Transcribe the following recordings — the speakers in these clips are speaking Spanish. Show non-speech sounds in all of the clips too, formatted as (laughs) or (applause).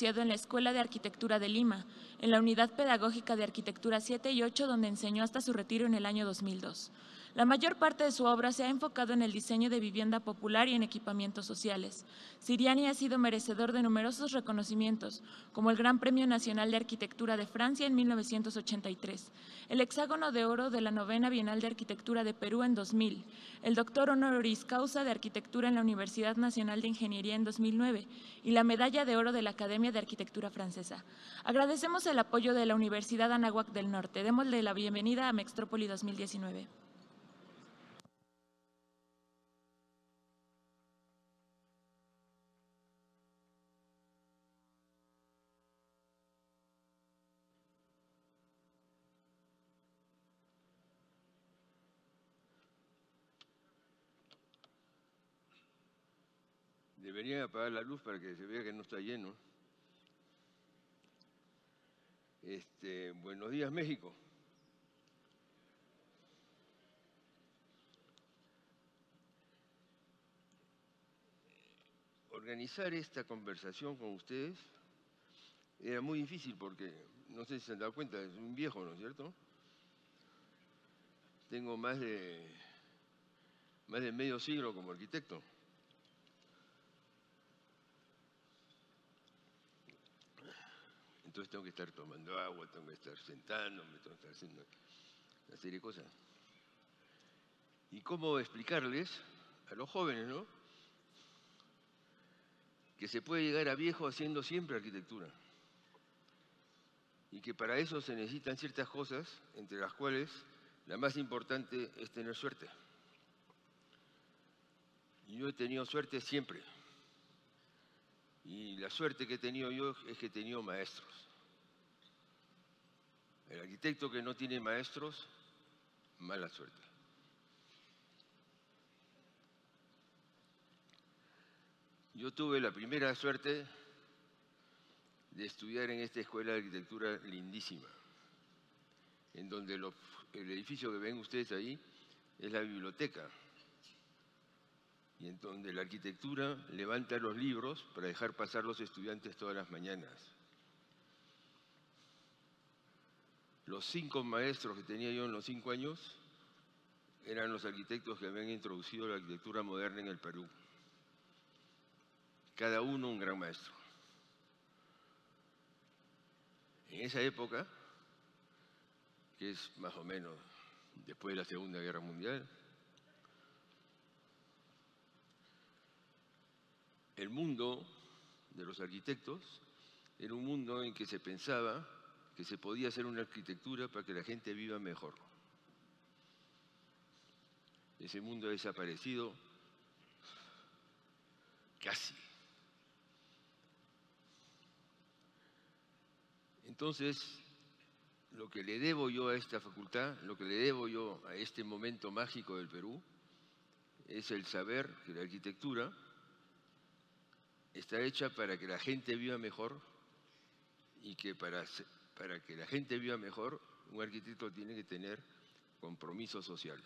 en la Escuela de Arquitectura de Lima, en la Unidad Pedagógica de Arquitectura 7 y 8, donde enseñó hasta su retiro en el año 2002. La mayor parte de su obra se ha enfocado en el diseño de vivienda popular y en equipamientos sociales. Siriani ha sido merecedor de numerosos reconocimientos, como el Gran Premio Nacional de Arquitectura de Francia en 1983, el Hexágono de Oro de la Novena Bienal de Arquitectura de Perú en 2000, el Doctor Honoris Causa de Arquitectura en la Universidad Nacional de Ingeniería en 2009 y la Medalla de Oro de la Academia de Arquitectura Francesa. Agradecemos el apoyo de la Universidad Anáhuac del Norte. Démosle la bienvenida a Mextrópoli 2019. Debería apagar la luz para que se vea que no está lleno. Este, buenos días, México. Organizar esta conversación con ustedes era muy difícil porque, no sé si se han dado cuenta, es un viejo, ¿no es cierto? Tengo más de, más de medio siglo como arquitecto. Entonces tengo que estar tomando agua, tengo que estar sentándome, tengo que estar haciendo una serie de cosas. ¿Y cómo explicarles a los jóvenes, no? Que se puede llegar a viejo haciendo siempre arquitectura. Y que para eso se necesitan ciertas cosas, entre las cuales la más importante es tener suerte. Y yo he tenido suerte siempre. Y la suerte que he tenido yo es que he tenido maestros. El arquitecto que no tiene maestros, mala suerte. Yo tuve la primera suerte de estudiar en esta escuela de arquitectura lindísima, en donde el edificio que ven ustedes ahí es la biblioteca, y en donde la arquitectura levanta los libros para dejar pasar los estudiantes todas las mañanas. Los cinco maestros que tenía yo en los cinco años eran los arquitectos que habían introducido la arquitectura moderna en el Perú. Cada uno un gran maestro. En esa época, que es más o menos después de la Segunda Guerra Mundial, el mundo de los arquitectos era un mundo en que se pensaba que se podía hacer una arquitectura para que la gente viva mejor. Ese mundo ha desaparecido casi. Entonces, lo que le debo yo a esta facultad, lo que le debo yo a este momento mágico del Perú, es el saber que la arquitectura está hecha para que la gente viva mejor y que para para que la gente viva mejor, un arquitecto tiene que tener compromiso social.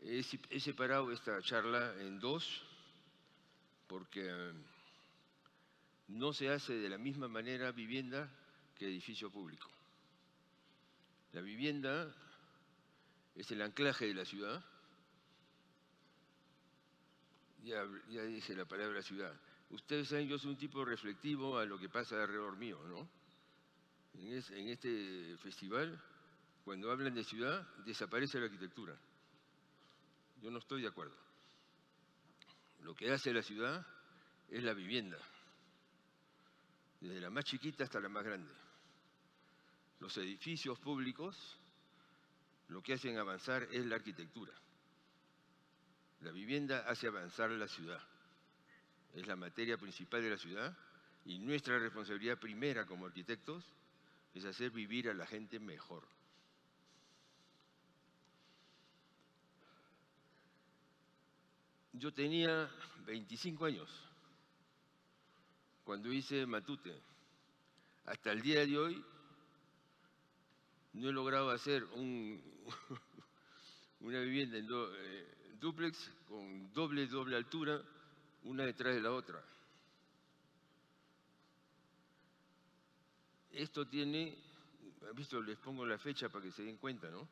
He, separado esta charla en dos porque eh, no se hace de la misma manera vivienda que edificio público. La vivienda es el anclaje de la ciudad ya, dije la palabra ciudad. Ustedes saben, yo soy un tipo reflectivo a lo que pasa alrededor mío, ¿no? En, este festival, cuando hablan de ciudad, desaparece la arquitectura. Yo no estoy de acuerdo. Lo que hace la ciudad es la vivienda, desde la más chiquita hasta la más grande. Los edificios públicos lo que hacen avanzar es la arquitectura. La vivienda hace avanzar la ciudad. Es la materia principal de la ciudad y nuestra responsabilidad primera como arquitectos es hacer vivir a la gente mejor. Yo tenía 25 años cuando hice Matute. Hasta el día de hoy no he logrado hacer (laughs) una vivienda en, dos duplex con doble, doble altura, una detrás de la otra. Esto tiene, ¿han visto? Les pongo la fecha para que se den cuenta, ¿no?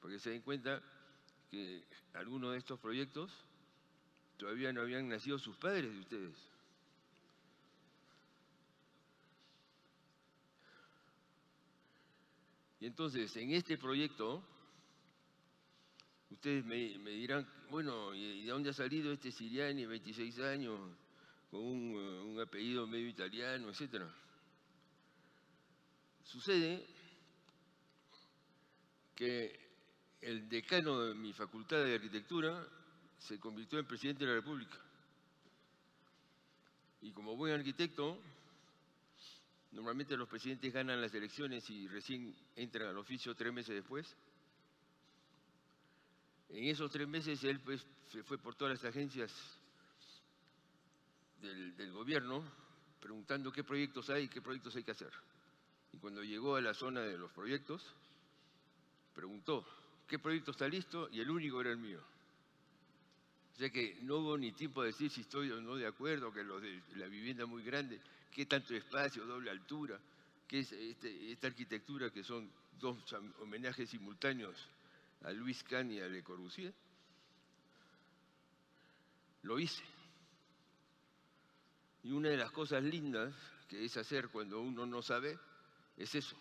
Para que se den cuenta que algunos de estos proyectos todavía no habían nacido sus padres de ustedes. Y entonces, en este proyecto, ustedes me, dirán, bueno, ¿y de dónde ha salido este Siriani, 26 años, con un, un apellido medio italiano, etcétera? Sucede que el decano de mi facultad de arquitectura se convirtió en presidente de la República. Y como buen arquitecto, normalmente los presidentes ganan las elecciones y recién entran al oficio tres meses después. En esos tres meses él pues, se fue por todas las agencias del, gobierno preguntando qué proyectos hay y qué proyectos hay que hacer. Y cuando llegó a la zona de los proyectos, preguntó, ¿qué proyecto está listo? Y el único era el mío. O sea que no hubo ni tiempo de decir si estoy o no de acuerdo, que los de la vivienda muy grande, qué tanto espacio, doble altura, qué es este, esta arquitectura que son dos homenajes simultáneos a Luis y a Le Corbusier. Lo hice. Y una de las cosas lindas que es hacer cuando uno no sabe es eso.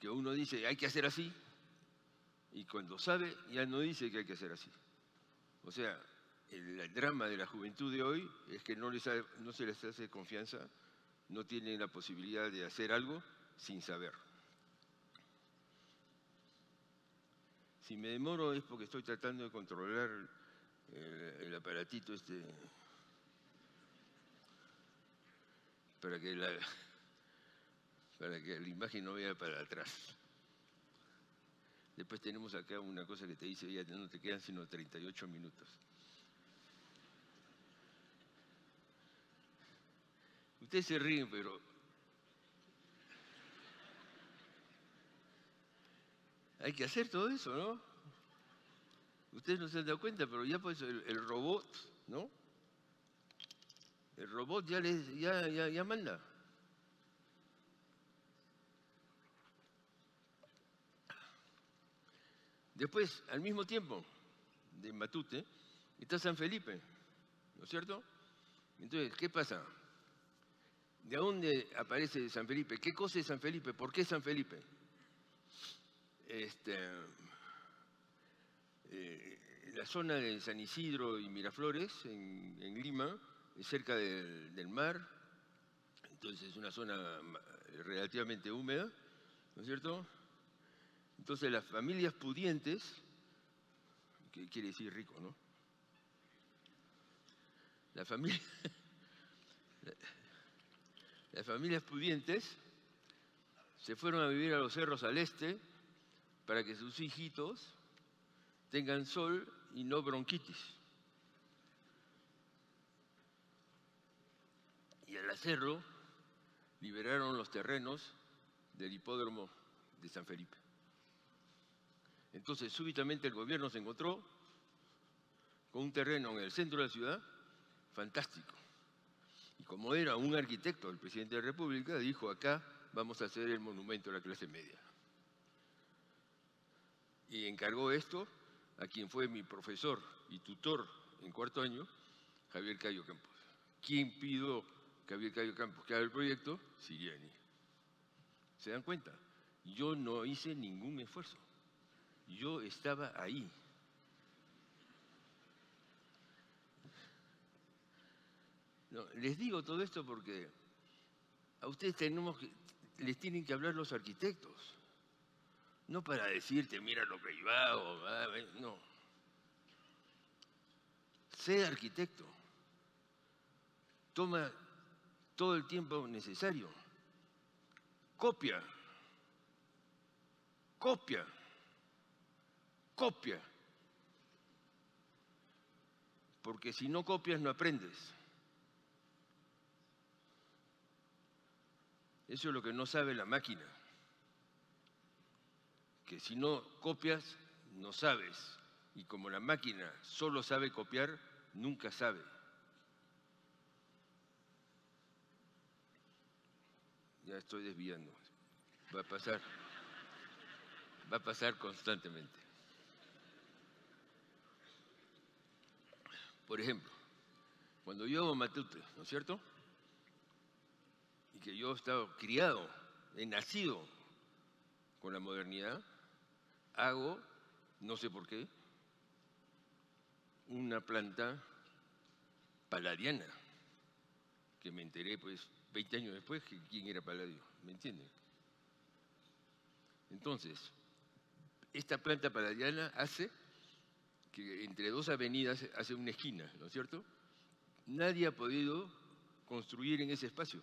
Que uno dice, hay que hacer así, y cuando sabe ya no dice que hay que hacer así. O sea, el, drama de la juventud de hoy es que no, les no se les hace confianza, no tienen la posibilidad de hacer algo sin saber. Si me demoro es porque estoy tratando de controlar eh, el aparatito este para que la, para que la imagen no vaya para atrás. Después tenemos acá una cosa que te dice, ya no te quedan sino 38 minutos. Ustedes se ríen, pero hay que hacer todo eso, ¿no? Ustedes no se han dado cuenta, pero ya pues el, robot, ¿no? El robot ya, les, ya, ya, ya manda. Después, al mismo tiempo de Matute, está San Felipe, ¿no es cierto? Entonces, ¿qué pasa? ¿De dónde aparece San Felipe? ¿Qué cosa es San Felipe? ¿Por qué San Felipe? Este, eh, la zona de San Isidro y Miraflores, en, Lima, es cerca del, mar, entonces es una zona relativamente húmeda, ¿no es cierto? Entonces las familias pudientes, que quiere decir rico, ¿no? (laughs) Las familias pudientes se fueron a vivir a los cerros al este para que sus hijitos tengan sol y no bronquitis. Y al hacerlo, liberaron los terrenos del hipódromo de San Felipe. Entonces, súbitamente el gobierno se encontró con un terreno en el centro de la ciudad fantástico. Y como era un arquitecto, el presidente de la República dijo, acá vamos a hacer el monumento a la clase media. Y encargó esto a quien fue mi profesor y tutor en cuarto año, Javier Cayo Campos. ¿Quién pidió Javier Cayo Campos que haga el proyecto? Siriani. ¿Se dan cuenta? Yo no hice ningún esfuerzo. Yo estaba ahí. les digo todo esto porque a ustedes tenemos que, les tienen que hablar los arquitectos. No para decirte, mira lo que iba o no. Sé arquitecto. Toma todo el tiempo necesario. Copia. Copia copia. Porque si no copias no aprendes. Eso es lo que no sabe la máquina. Que si no copias, no sabes Y como la máquina solo sabe copiar, nunca sabe. Ya estoy desviando. Va a pasar. Va a pasar constantemente. Por ejemplo, cuando yo hago Matute, ¿no es cierto? Y que yo he estado criado, he nacido con la modernidad, hago, no sé por qué, una planta paladiana, que me enteré pues 20 años después que quién era Palladio, ¿me entienden? Entonces, esta planta paladiana hace que entre dos avenidas hace una esquina, ¿no es cierto? Nadie ha podido construir en ese espacio,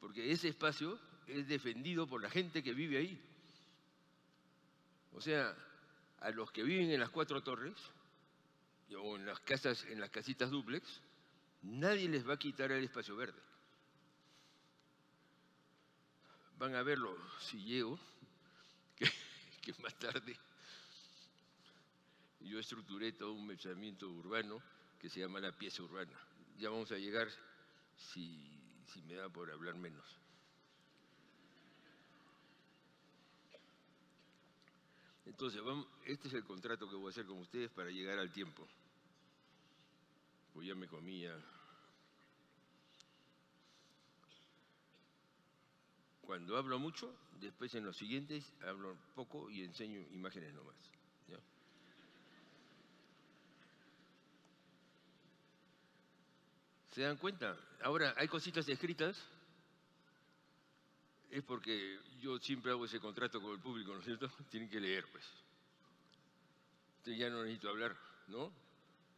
porque ese espacio es defendido por la gente que vive ahí. O sea, a los que viven en las cuatro torres o en las casas, en las casitas duplex, nadie les va a quitar el espacio verde. Van a verlo si llego, (laughs) que, más tarde yo estructuré todo un pensamiento urbano que se llama la pieza urbana. Ya vamos a llegar si me da por hablar menos. Entonces, vamos, este es el contrato que voy a hacer con ustedes para llegar al tiempo. Pues ya me comía. Cuando hablo mucho, después en los siguientes hablo poco y enseño imágenes nomás. ¿ya? ¿Se dan cuenta? Ahora, hay cositas escritas. Es porque yo siempre hago ese contrato con el público, ¿no es cierto? (laughs) Tienen que leer, pues. Entonces ya no necesito hablar, ¿no?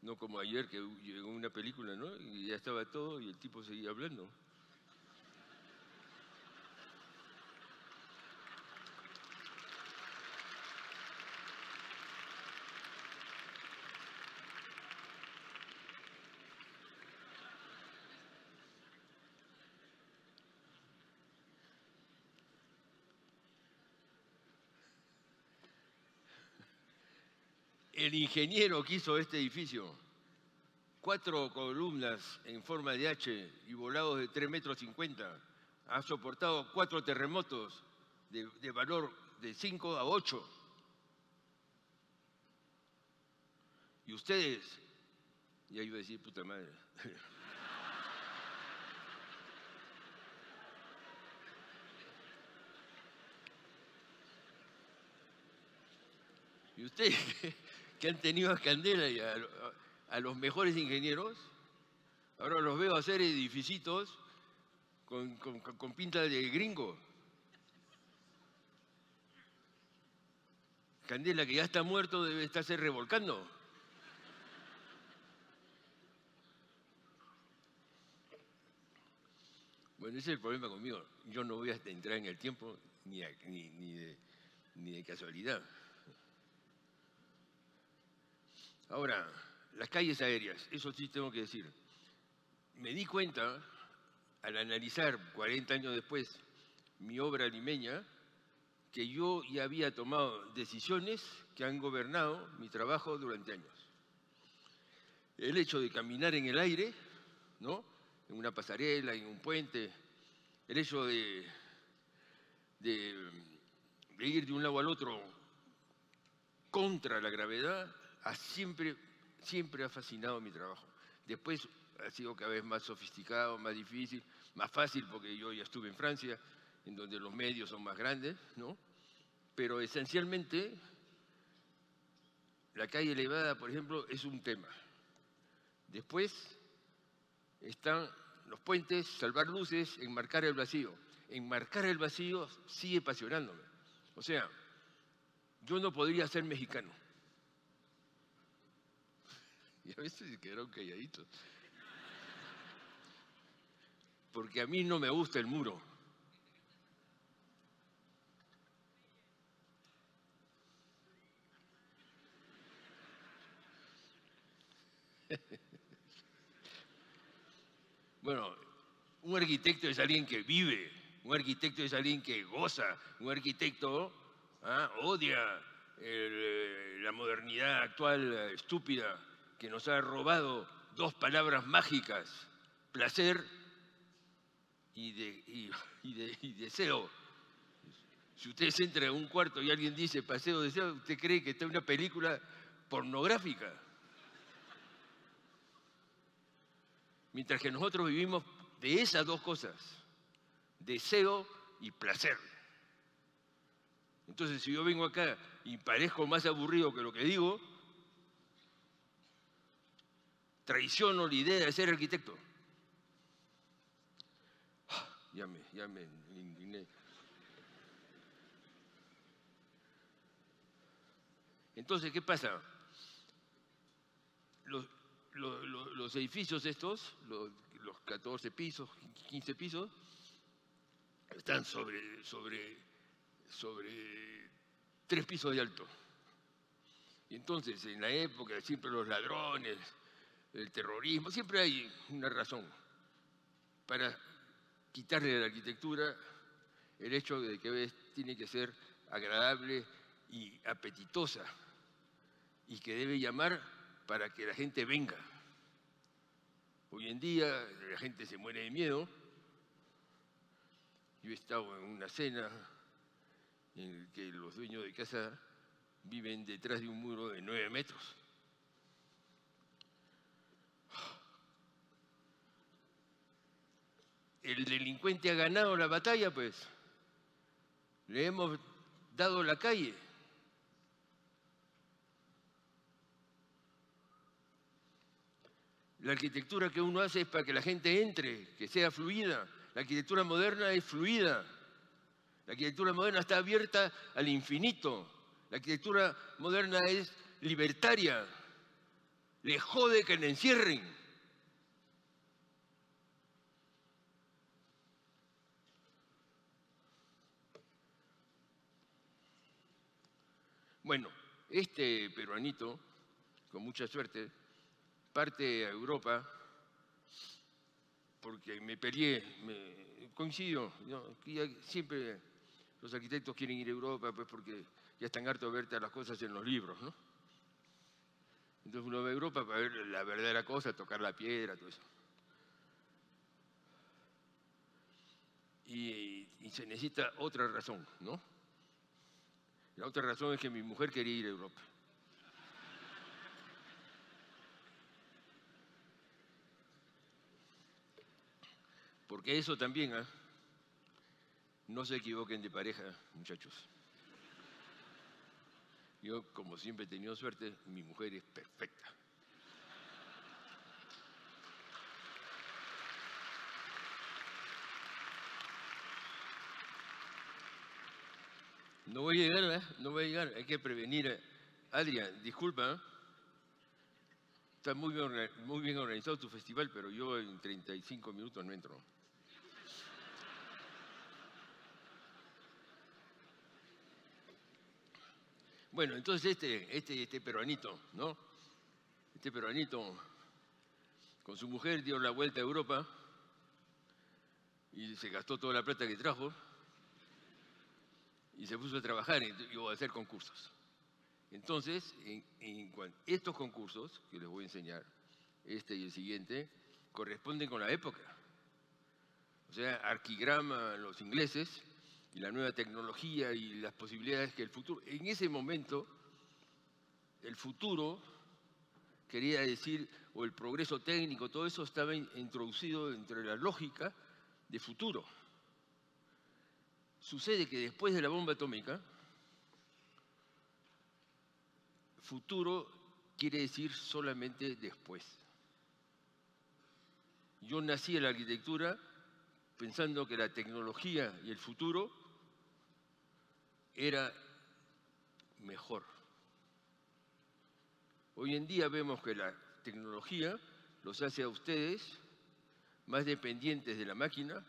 No como ayer que llegó una película, ¿no? Y ya estaba todo y el tipo seguía hablando. El ingeniero que hizo este edificio, cuatro columnas en forma de H y volados de 3 metros 50, ha soportado cuatro terremotos de, valor de 5 a 8. Y ustedes, ya iba a decir puta madre. (laughs) Y ustedes (laughs) que han tenido a Candela y a, los mejores ingenieros, ahora los veo hacer edificios con, con, pinta de gringo. Candela, que ya está muerto, debe estarse revolcando. Bueno, ese es el problema conmigo. Yo no voy a entrar en el tiempo ni, ni de casualidad. Ahora, las calles aéreas, eso sí tengo que decir. Me di cuenta, al analizar 40 años después mi obra limeña, que yo ya había tomado decisiones que han gobernado mi trabajo durante años. El hecho de caminar en el aire, ¿no? En una pasarela, en un puente, el hecho de, de, de ir de un lado al otro contra la gravedad, ha siempre, siempre ha fascinado mi trabajo. Después ha sido cada vez más sofisticado, más difícil, más fácil porque yo ya estuve en Francia, en donde los medios son más grandes, ¿no? Pero esencialmente la calle elevada, por ejemplo, es un tema. Después están los puentes, salvar luces, enmarcar el vacío. Enmarcar el vacío sigue apasionándome. O sea, yo no podría ser mexicano. (laughs) A veces se quedaron calladitos. Porque a mí no me gusta el muro. (laughs) Bueno, un arquitecto es alguien que vive, un arquitecto es alguien que goza, un arquitecto ¿ah? odia eh, la modernidad actual eh, estúpida que nos ha robado dos palabras mágicas, placer y, de, deseo. Si ustedes entran en un cuarto y alguien dice paseo deseo, usted cree que está una película pornográfica. Mientras que nosotros vivimos de esas dos cosas, deseo y placer. Entonces, si yo vengo acá y parezco más aburrido que lo que digo, traiciono la idea de ser arquitecto. Ah, ya me, ya me indigné. Entonces, ¿qué pasa? Los, los, edificios estos, los, 14 pisos, 15 pisos, están sobre, sobre, sobre tres pisos de alto. Y entonces, en la época, siempre los ladrones, el terrorismo, siempre hay una razón para quitarle a la arquitectura el hecho de que tiene que ser agradable y apetitosa y que debe llamar para que la gente venga. Hoy en día la gente se muere de miedo. Yo he estado en una cena en la que los dueños de casa viven detrás de un muro de nueve metros. El delincuente ha ganado la batalla, pues. Le hemos dado la calle. La arquitectura que uno hace es para que la gente entre, que sea fluida. La arquitectura moderna es fluida. La arquitectura moderna está abierta al infinito. La arquitectura moderna es libertaria. Le jode que le encierren. Bueno, este peruanito, con mucha suerte, parte a Europa porque me peleé, me, coincido, siempre los arquitectos quieren ir a Europa pues porque ya están hartos de verte las cosas en los libros, ¿no? Entonces uno va a Europa para ver la verdadera cosa, tocar la piedra, todo eso. Y, y se necesita otra razón, ¿no? La otra razón es que mi mujer quería ir a Europa. Porque eso también, ¿ah? no se equivoquen de pareja, muchachos. Yo, como siempre he tenido suerte, mi mujer es perfecta. No voy a llegar, ¿eh? no voy a llegar, hay que prevenir. Adrián, disculpa, ¿eh? está muy bien, muy bien organizado tu festival, pero yo en 35 minutos no entro. Bueno, entonces este, este, este peruanito, ¿no? Este peruanito con su mujer dio la vuelta a Europa y se gastó toda la plata que trajo y se puso a trabajar y iba a hacer concursos. Entonces, en, estos concursos que les voy a enseñar, este y el siguiente, corresponden con la época. O sea, arquigrama los ingleses, y la nueva tecnología y las posibilidades que el futuro... En ese momento, el futuro quería decir, o el progreso técnico, todo eso estaba introducido entre la lógica de futuro. Sucede que después de la bomba atómica, futuro quiere decir solamente después. Yo nací en la arquitectura pensando que la tecnología y el futuro era mejor. Hoy en día vemos que la tecnología los hace a ustedes más dependientes de la máquina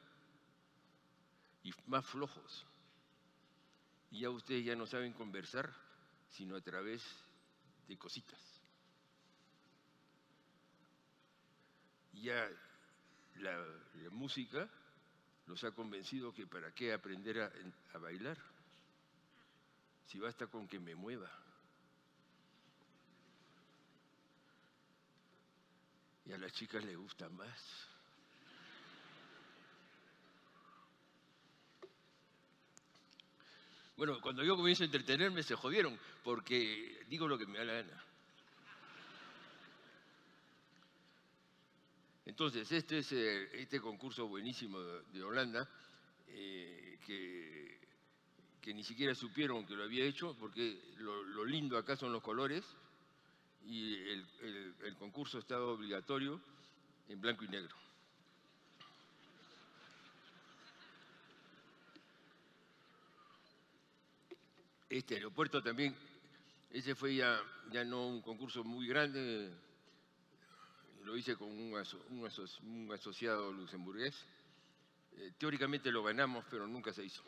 y más flojos. Y ya ustedes ya no saben conversar sino a través de cositas. Ya la, música los ha convencido que para qué aprender a bailar si basta con que me mueva. Y a las chicas les gusta más. Bueno, cuando yo comienzo a entretenerme se jodieron, porque digo lo que me da la gana. Entonces, este es eh, este concurso buenísimo de, Holanda, eh, que, ni siquiera supieron que lo había hecho, porque lo, lindo acá son los colores, y el concurso estaba obligatorio en blanco y negro. Este aeropuerto también, ese fue ya, ya no un concurso muy grande, lo hice con un, asociado luxemburgués. Eh, teóricamente lo ganamos, pero nunca se hizo.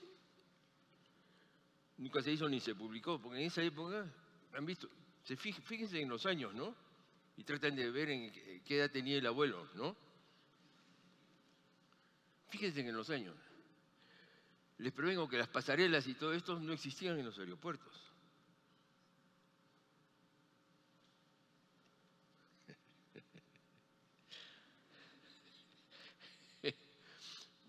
Nunca se hizo ni se publicó, porque en esa época, han visto, fíjense en los años, ¿no? Y tratan de ver en qué edad tenía el abuelo, ¿no? Fíjense en los años les prevengo que las pasarelas y todo esto no existían en los aeropuertos. (laughs)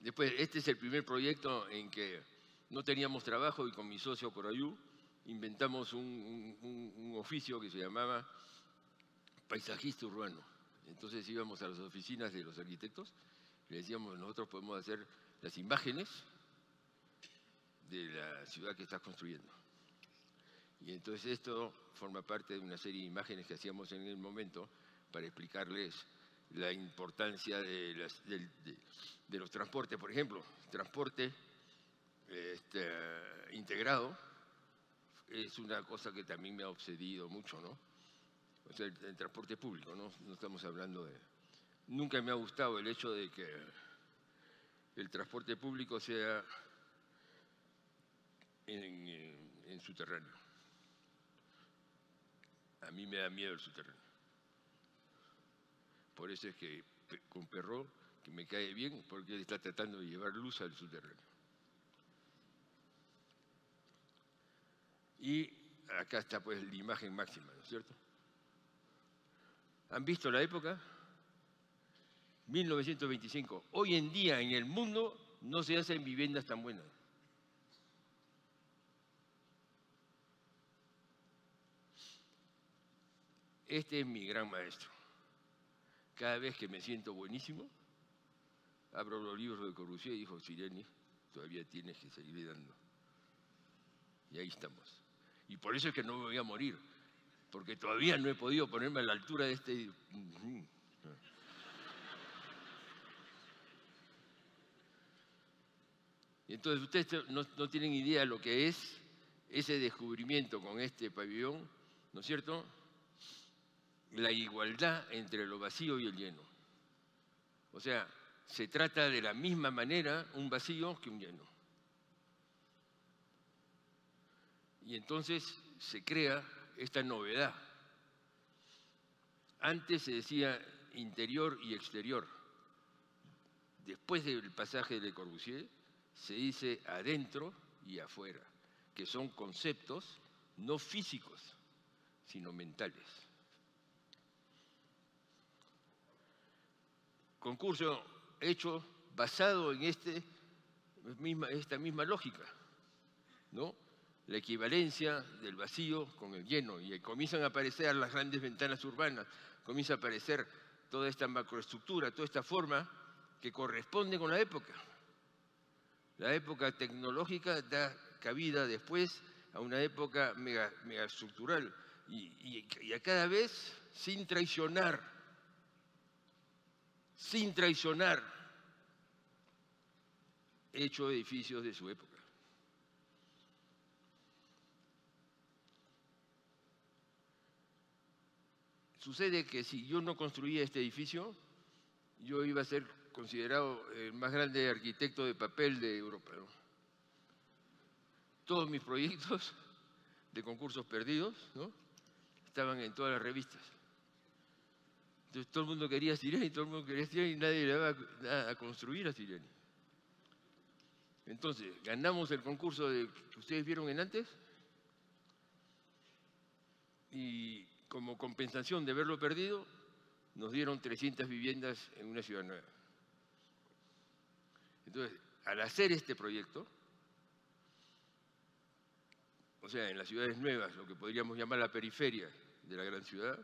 Después, este es el primer proyecto en que no teníamos trabajo y con mi socio Corayú inventamos un, oficio que se llamaba paisajista urbano. Entonces íbamos a las oficinas de los arquitectos le decíamos, nosotros podemos hacer las imágenes de la ciudad que estás construyendo. Y entonces esto forma parte de una serie de imágenes que hacíamos en el momento para explicarles la importancia de, los transportes. Por ejemplo, transporte este, integrado es una cosa que también me ha obsedido mucho, ¿no? O sea, el, transporte público, ¿no? No estamos hablando de... Nunca me ha gustado el hecho de que el transporte público sea en, su terreno. A mí me da miedo el subterráneo. Por eso es que con Perro, que me cae bien, porque él está tratando de llevar luz al subterráneo. Y acá está pues la imagen máxima, ¿no es cierto? ¿Han visto la época? 1925. Hoy en día en el mundo no se hacen viviendas tan buenas. Este es mi gran maestro. Cada vez que me siento buenísimo, abro los libros de Corbusier y digo, Sireni, todavía tienes que seguir dando. Y ahí estamos. Y por eso es que no me voy a morir, porque todavía no he podido ponerme a la altura de este... Y entonces ustedes no tienen idea de lo que es ese descubrimiento con este pabellón, ¿no es cierto? La igualdad entre lo vacío y el lleno. O sea, se trata de la misma manera un vacío que un lleno. Y entonces se crea esta novedad. Antes se decía interior y exterior. Después del pasaje de Corbusier se dice adentro y afuera, que son conceptos no físicos, sino mentales. Concurso hecho basado en este, esta misma lógica, ¿no? La equivalencia del vacío con el lleno y comienzan a aparecer las grandes ventanas urbanas, comienza a aparecer toda esta macroestructura, toda esta forma que corresponde con la época. La época tecnológica da cabida después a una época megaestructural y a cada vez sin traicionar sin traicionar, hecho edificios de su época. Sucede que si yo no construía este edificio, yo iba a ser considerado el más grande arquitecto de papel de Europa. Todos mis proyectos de concursos perdidos estaban en todas las revistas. Entonces todo el mundo quería Sireni, todo el mundo quería y nadie le iba a, construir a Sireni. Entonces, ganamos el concurso que ustedes vieron en antes, y como compensación de haberlo perdido, nos dieron 300 viviendas en una ciudad nueva. Entonces, al hacer este proyecto, o sea, en las ciudades nuevas, lo que podríamos llamar la periferia de la gran ciudad,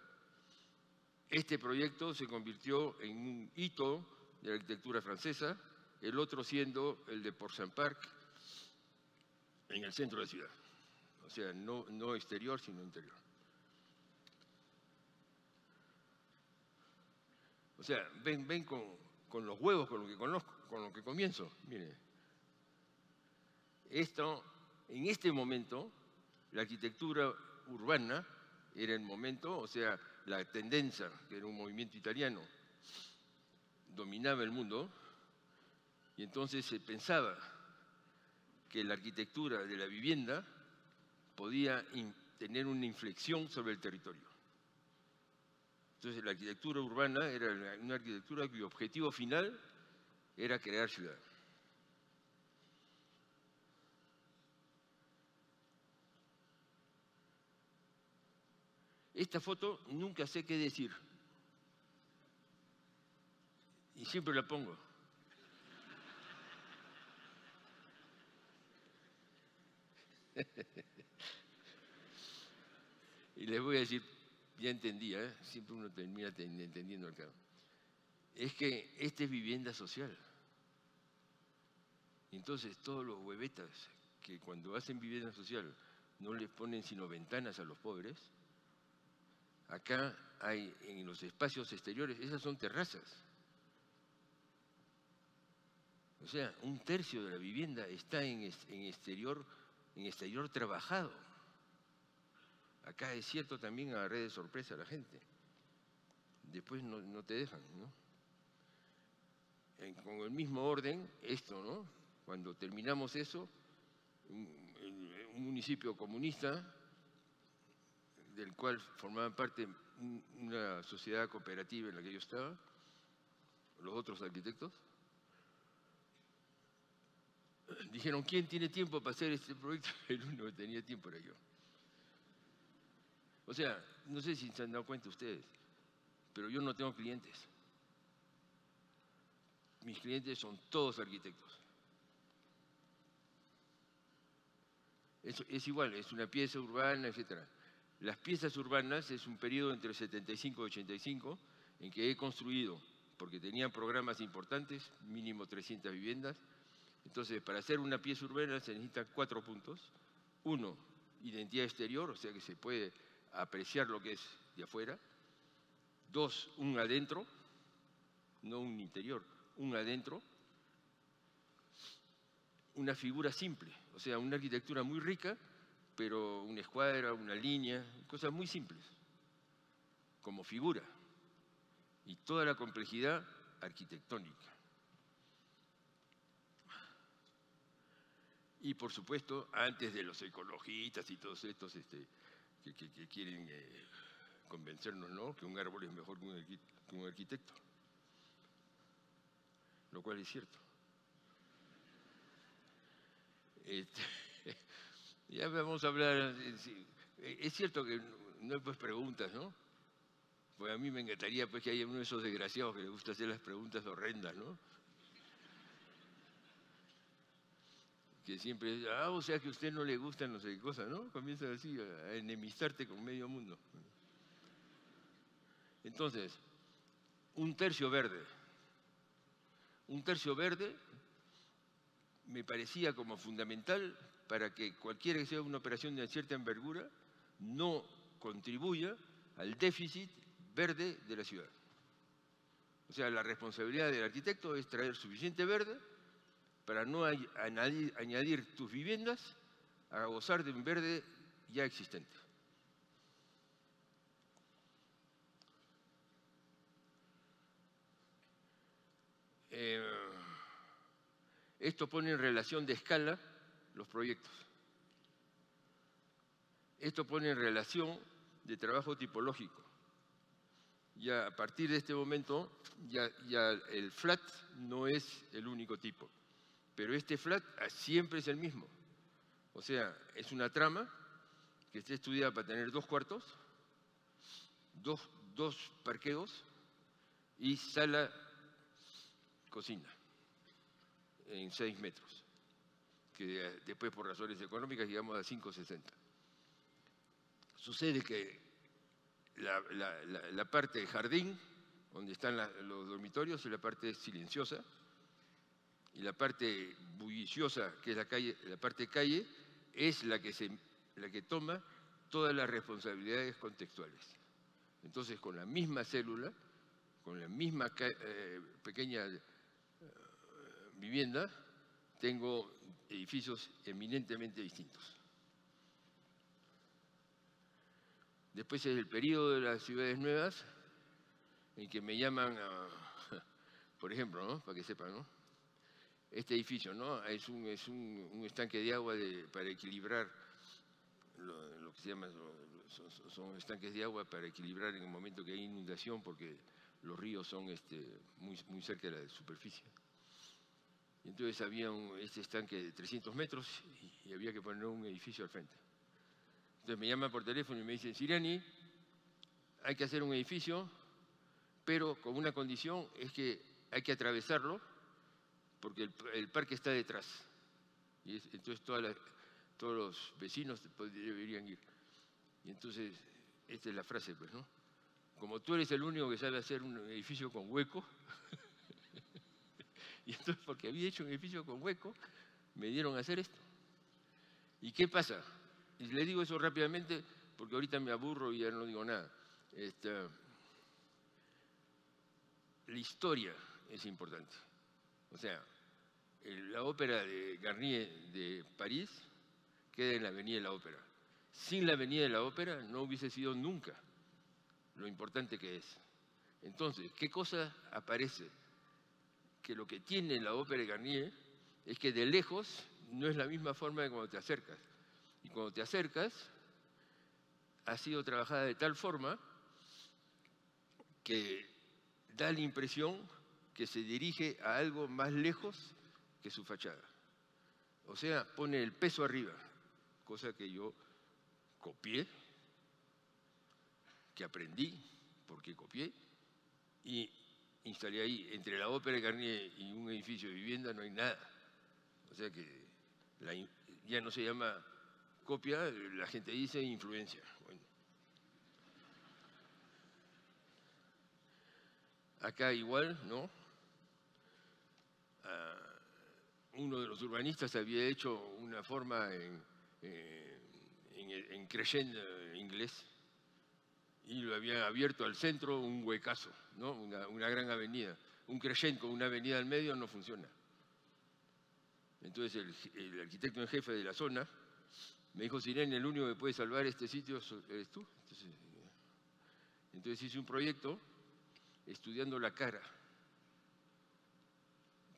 este proyecto se convirtió en un hito de la arquitectura francesa, el otro siendo el de Port-Saint-Parc, en el centro de la ciudad. O sea, no, exterior, sino interior. O sea, ven, ven con, con los huevos con lo que conozco, con lo que comienzo. Mire, esto, en este momento, la arquitectura urbana era el momento, o sea, la tendencia, que era un movimiento italiano, dominaba el mundo, y entonces se pensaba que la arquitectura de la vivienda podía tener una inflexión sobre el territorio. Entonces la arquitectura urbana era una arquitectura cuyo objetivo final era crear ciudad. Esta foto nunca sé qué decir. Y siempre la pongo. y les voy a decir, ya entendía, ¿eh? siempre uno termina entendiendo acá. Es que esta es vivienda social. Entonces todos los huevetas que cuando hacen vivienda social no les ponen sino ventanas a los pobres, acá hay en los espacios exteriores, esas son terrazas. O sea, un tercio de la vivienda está en, exterior, en exterior trabajado. Acá es cierto también agarré de sorpresa a la gente. Después no, te dejan, ¿no? con el mismo orden, esto, ¿no? Cuando terminamos eso, un, un municipio comunista, del cual formaban parte una sociedad cooperativa en la que yo estaba, los otros arquitectos, dijeron, ¿quién tiene tiempo para hacer este proyecto? (laughs) El único que tenía tiempo era yo. O sea, no sé si se han dado cuenta ustedes, pero yo no tengo clientes. Mis clientes son todos arquitectos. Es, es igual, es una pieza urbana, etc. Las piezas urbanas es un periodo entre 75 y 85 en que he construido, porque tenían programas importantes, mínimo 300 viviendas, entonces, para hacer una pieza urbana se necesitan cuatro puntos. Uno, identidad exterior, o sea que se puede apreciar lo que es de afuera. Dos, un adentro, no un interior, un adentro. Una figura simple, o sea, una arquitectura muy rica, pero una escuadra, una línea, cosas muy simples, como figura. Y toda la complejidad arquitectónica. Y por supuesto, antes de los ecologistas y todos estos este, que, quieren eh, convencernos ¿no? que un árbol es mejor que un, arquitecto. Lo cual es cierto. Este, ya vamos a hablar, eh, es cierto que no hay pues preguntas, ¿no? Pues a mí me encantaría pues que haya uno de esos desgraciados que le gusta hacer las preguntas horrendas, ¿no? que siempre, ah, o sea que a usted no le gustan no sé qué cosas, ¿no? Comienza así a enemistarte con medio mundo. Entonces, un tercio verde. Un tercio verde me parecía como fundamental para que cualquiera que sea una operación de cierta envergura no contribuya al déficit verde de la ciudad. O sea, la responsabilidad del arquitecto es traer suficiente verde para no añadir, tus viviendas a gozar de un verde ya existente. Eh, esto pone en relación de escala los proyectos. Esto pone en relación de trabajo tipológico. Ya a partir de este momento, ya, ya el flat no es el único tipo. Pero este flat ah, siempre es el mismo. O sea, es una trama que está estudiada para tener dos cuartos, dos, dos parqueos y sala cocina en 6 metros, que después por razones económicas llegamos a 5,60. Sucede que la, parte de jardín, donde están los dormitorios, es la parte silenciosa, y la parte bulliciosa, que es la, calle, la parte calle, es la que, se, la que toma todas las responsabilidades contextuales. Entonces, con la misma célula, con la misma eh, pequeña eh, vivienda, tengo edificios eminentemente distintos. Después es el periodo de las ciudades nuevas, en que me llaman, (laughs) por ejemplo, ¿no? para que sepan, ¿no? este edificio ¿no? es, un, es un, estanque de agua para equilibrar lo, que se llama, son, estanques de agua para equilibrar en el momento que hay inundación porque los ríos son este, muy cerca de la superficie. Y entonces había este estanque de 300 metros y, había que poner un edificio al frente. Entonces me llaman por teléfono y me dicen, Siriani, hay que hacer un edificio, pero con una condición es que hay que atravesarlo porque el, parque está detrás. Y entonces todos los vecinos deberían ir. Y entonces, esta es la frase, pues, ¿no? Como tú eres el único que sabe hacer un edificio con hueco, y entonces porque había hecho un edificio con hueco, me dieron a hacer esto. ¿Y qué pasa? Y le digo eso rápidamente porque ahorita me aburro y ya no digo nada. la historia es importante. O sea, la ópera de Garnier de París queda en la Avenida de la Ópera. Sin la Avenida de la Ópera no hubiese sido nunca lo importante que es. Entonces, ¿qué cosa aparece? Que lo que tiene la ópera de Garnier es que de lejos no es la misma forma de cuando te acercas. Y cuando te acercas, ha sido trabajada de tal forma que da la impresión que se dirige a algo más lejos que su fachada. O sea, pone el peso arriba, cosa que yo copié, que aprendí, porque copié, y instalé ahí, entre la ópera de Garnier y un edificio de vivienda no hay nada. O sea que ya no se llama copia, la gente dice influencia. Acá igual, ¿no? uno de los urbanistas había hecho una forma en, eh, en, inglés y lo había abierto al centro un huecazo, ¿no? una, gran avenida. Un crescent con una avenida al medio no funciona. Entonces el, arquitecto en jefe de la zona me dijo, Sirene, el único que puede salvar este sitio eres tú. entonces hice un proyecto estudiando la cara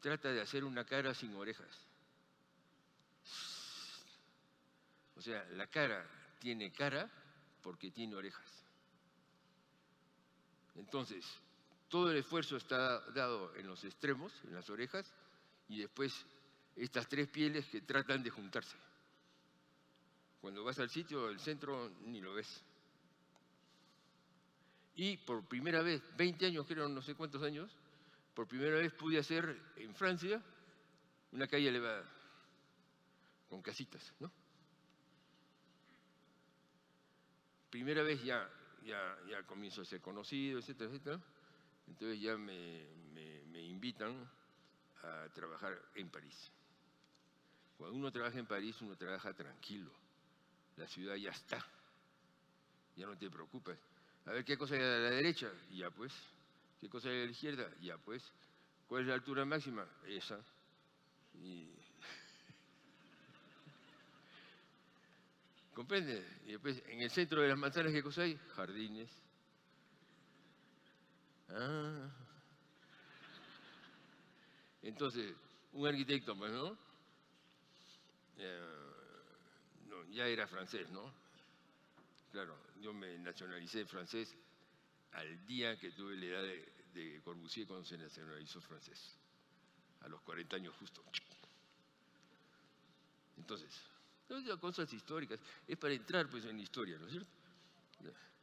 trata de hacer una cara sin orejas. O sea, la cara tiene cara porque tiene orejas. Entonces, todo el esfuerzo está dado en los extremos, en las orejas, y después estas tres pieles que tratan de juntarse. Cuando vas al sitio, el centro, ni lo ves. Y por primera vez, 20 años, creo, no sé cuántos años, por primera vez pude hacer en Francia una calle elevada, con casitas, ¿no? Primera vez ya, ya, ya comienzo a ser conocido, etcétera, etcétera. Entonces ya me, me invitan a trabajar en París. Cuando uno trabaja en París, uno trabaja tranquilo. La ciudad ya está. Ya no te preocupes. A ver qué cosa hay a la derecha. Y ya pues, ¿Qué cosa hay a la izquierda? Ya, pues. ¿Cuál es la altura máxima? Esa. ¿Comprende? Y después, en el centro de las manzanas, ¿qué cosa hay? Jardines. Ah. Entonces, un arquitecto, pues, ¿no? no, ya era francés, ¿no? Claro, yo me nacionalicé francés al día que tuve la edad de, Corbusier cuando se nacionalizó francés, a los 40 años justo. Entonces, cosas históricas, es para entrar pues en historia, ¿no es cierto?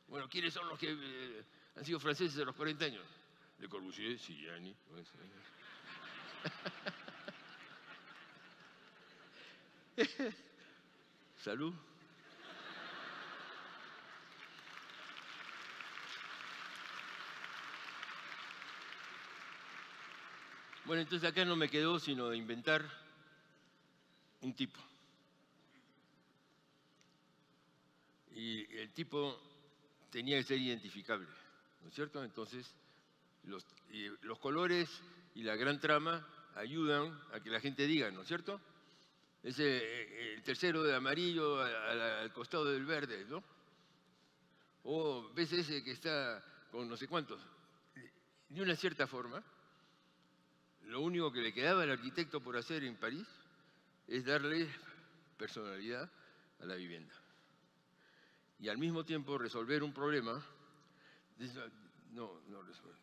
Bueno, ¿quiénes son los que eh, han sido franceses a los 40 años? Le Corbusier, Sillani. (laughs) Salud. Bueno, entonces acá no me quedó sino inventar un tipo. Y el tipo tenía que ser identificable, ¿no es cierto? Entonces, los, colores y la gran trama ayudan a que la gente diga, ¿no es cierto? Ese, eh, el tercero de amarillo al, costado del verde, ¿no? O ves ese que está con no sé cuántos. De una cierta forma, lo único que le quedaba al arquitecto por hacer en París es darle personalidad a la vivienda. Y al mismo tiempo resolver un problema, no, no resolver,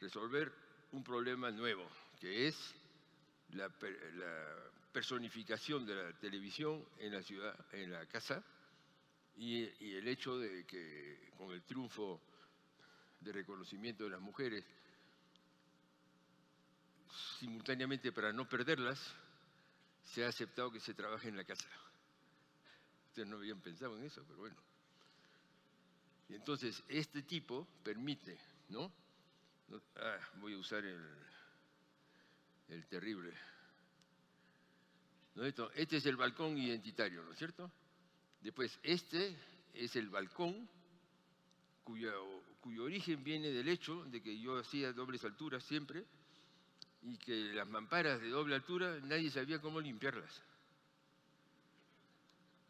resolver un problema nuevo, que es la, personificación de la televisión en la ciudad, en la casa, y, y, el hecho de que con el triunfo de reconocimiento de las mujeres, simultáneamente para no perderlas, se ha aceptado que se trabaje en la casa. No habían pensado en eso, pero bueno. Entonces, este tipo permite, ¿no? Ah, voy a usar el, el terrible. ¿No? Este es el balcón identitario, ¿no es cierto? Después, este es el balcón cuyo, cuyo origen viene del hecho de que yo hacía dobles alturas siempre y que las mamparas de doble altura nadie sabía cómo limpiarlas.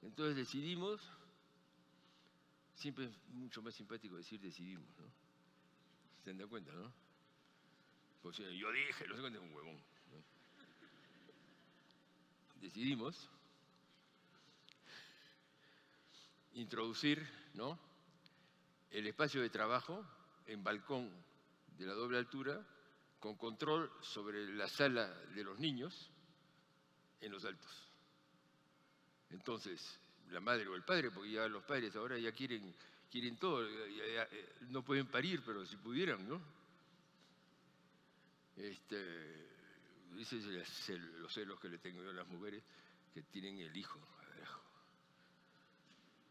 Entonces decidimos, siempre es mucho más simpático decir decidimos, ¿no? ¿Se dan cuenta, no? Pues yo dije, no sé cuánto es un huevón. Decidimos introducir, ¿no? El espacio de trabajo en balcón de la doble altura con control sobre la sala de los niños en los altos. Entonces, la madre o el padre, porque ya los padres ahora ya quieren, quieren todo, eh, no pueden parir, pero si pudieran, ¿no? Este, ese es los celos que le tengo yo a las mujeres que tienen el hijo.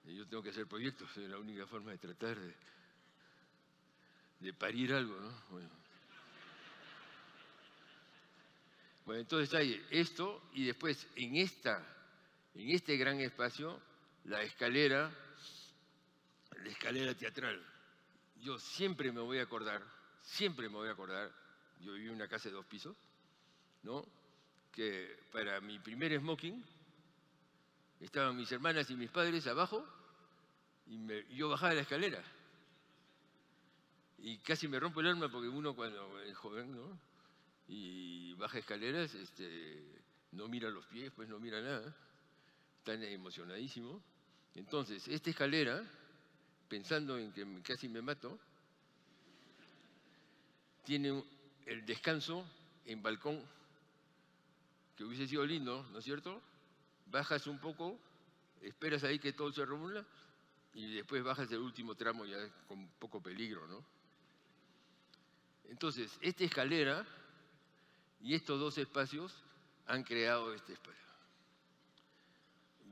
Yo tengo que hacer proyectos, es la única forma de tratar de, de parir algo, ¿no? Bueno, entonces hay esto y después en, esta, en este gran espacio, la escalera, la escalera teatral. Yo siempre me voy a acordar, siempre me voy a acordar, yo viví en una casa de dos pisos, ¿no? Que para mi primer smoking estaban mis hermanas y mis padres abajo y yo bajaba la escalera. Y casi me rompo el alma porque uno cuando es joven, ¿no? y baja escaleras, este, no mira los pies, pues no mira nada, tan emocionadísimo. Entonces, esta escalera, pensando en que casi me mato, tiene el descanso en balcón, que hubiese sido lindo, ¿no es cierto? Bajas un poco, esperas ahí que todo se remula y después bajas el último tramo ya con poco peligro, ¿no? Entonces, esta escalera y estos dos espacios han creado este espacio.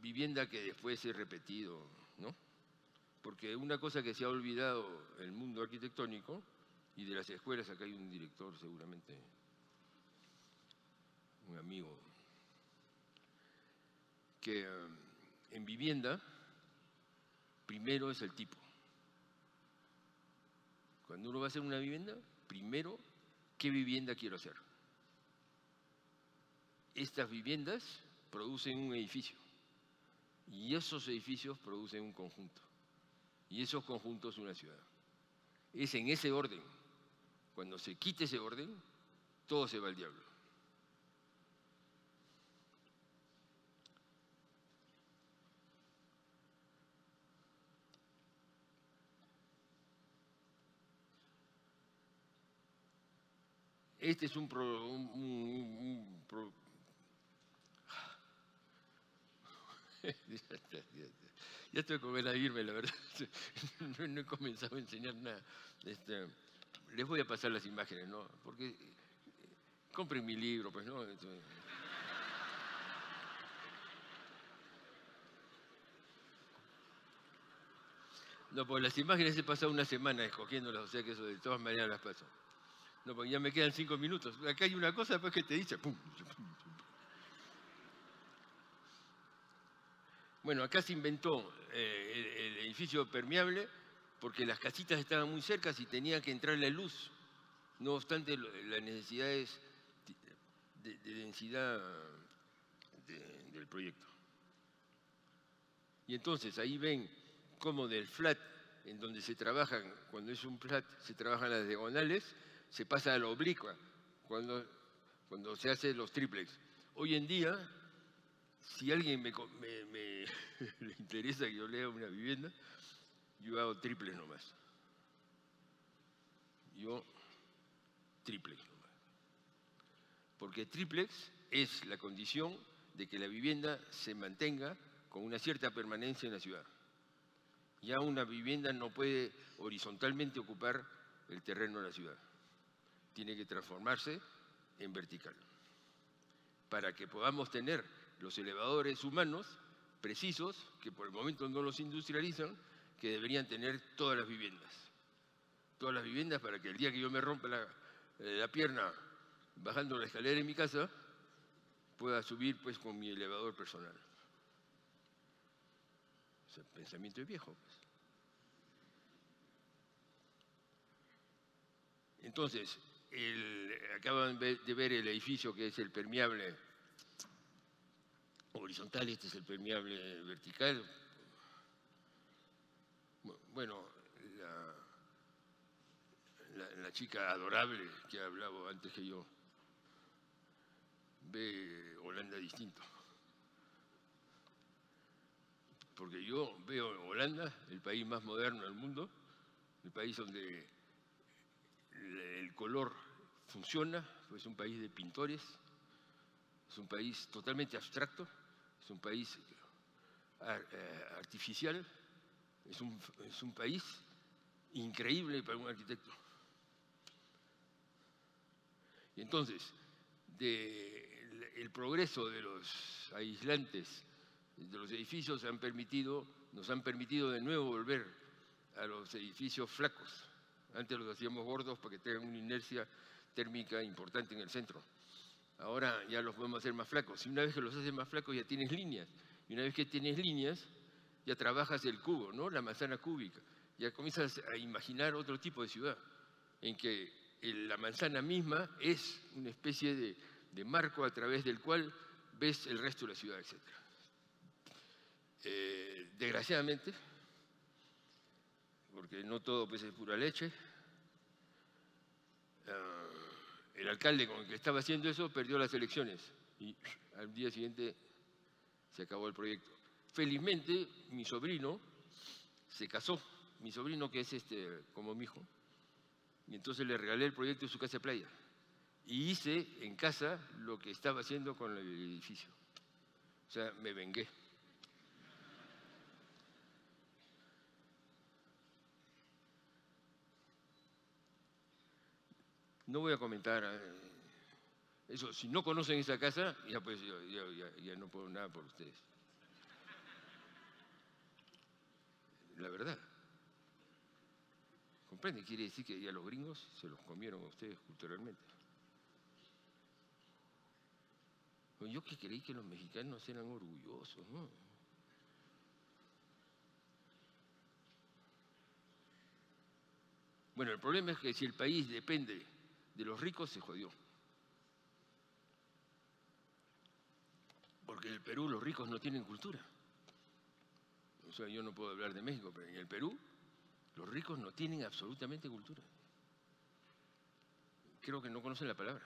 Vivienda que después he repetido, ¿no? Porque una cosa que se ha olvidado el mundo arquitectónico y de las escuelas, acá hay un director seguramente, un amigo, que eh, en vivienda primero es el tipo. Cuando uno va a hacer una vivienda, primero, ¿qué vivienda quiero hacer? estas viviendas producen un edificio y esos edificios producen un conjunto y esos conjuntos una ciudad. Es en ese orden. Cuando se quite ese orden, todo se va al diablo. Este es un, (laughs) ya, estoy con ganas de irme, la verdad. (laughs) No, he comenzado a enseñar nada. Este, les voy a pasar las imágenes, ¿no? Porque eh, compren mi libro, pues, ¿no? No, pues las imágenes he pasado una semana escogiéndolas, o sea que eso de todas maneras las paso. No, pues ya me quedan cinco minutos. Acá hay una cosa después que te dice, Bueno, acá se inventó eh, el, edificio permeable porque las casitas estaban muy cercas y tenía que entrar la luz. No obstante, las necesidades de, densidad del proyecto. Y entonces ahí ven como del flat, en donde se trabajan, cuando es un flat, se trabajan las diagonales, se pasa a la oblicua, cuando, cuando se hacen los triplex. Hoy en día, si alguien me, (laughs) le interesa que yo lea una vivienda, yo hago triplex nomás. Yo triplex nomás. Porque triplex es la condición de que la vivienda se mantenga con una cierta permanencia en la ciudad. Ya una vivienda no puede horizontalmente ocupar el terreno de la ciudad. Tiene que transformarse en vertical. Para que podamos tener los elevadores humanos precisos, que por el momento no los industrializan, que deberían tener todas las viviendas. Todas las viviendas para que el día que yo me rompa la, eh, pierna bajando la escalera en mi casa, pueda subir pues con mi elevador personal el pensamiento es viejo. Pues. Entonces, acaban de ver el edificio que es el permeable horizontal, este es el permeable vertical. Bueno, la, la chica adorable que ha hablado antes que yo ve Holanda distinto porque yo veo Holanda, el país más moderno del mundo, el país donde el color funciona, pues es un país de pintores, es un país totalmente abstracto, es un país eh, artificial, es un, país increíble para un arquitecto. Y entonces, el progreso de los aislantes de los edificios nos han permitido de nuevo volver a los edificios flacos. Antes los hacíamos gordos para que tengan una inercia térmica importante en el centro. Ahora ya los podemos hacer más flacos. Y una vez que los haces más flacos ya tienes líneas. Y una vez que tienes líneas, ya trabajas el cubo, ¿no? La manzana cúbica. Ya comienzas a imaginar otro tipo de ciudad, en que la manzana misma es una especie de, marco a través del cual ves el resto de la ciudad, etcétera. Eh, desgraciadamente, porque no todo pues, es pura leche, ah, el alcalde con el que estaba haciendo eso perdió las elecciones y al día siguiente se acabó el proyecto. Felizmente, mi sobrino se casó, mi sobrino que es este, como mi hijo, y entonces le regalé el proyecto de su casa playa. Y hice en casa lo que estaba haciendo con el edificio. O sea, me vengué. No voy a comentar eh, eso. Si no conocen esa casa, ya pues ya, no puedo nada por ustedes. La verdad. ¿Comprende? Quiere decir que ya los gringos se los comieron a ustedes culturalmente. Yo que creí que los mexicanos eran orgullosos, ¿no? Bueno, el problema es que si el país depende de los ricos se jodió. Porque en el Perú los ricos no tienen cultura. O sea, yo no puedo hablar de México, pero en el Perú los ricos no tienen absolutamente cultura. Creo que no conocen la palabra.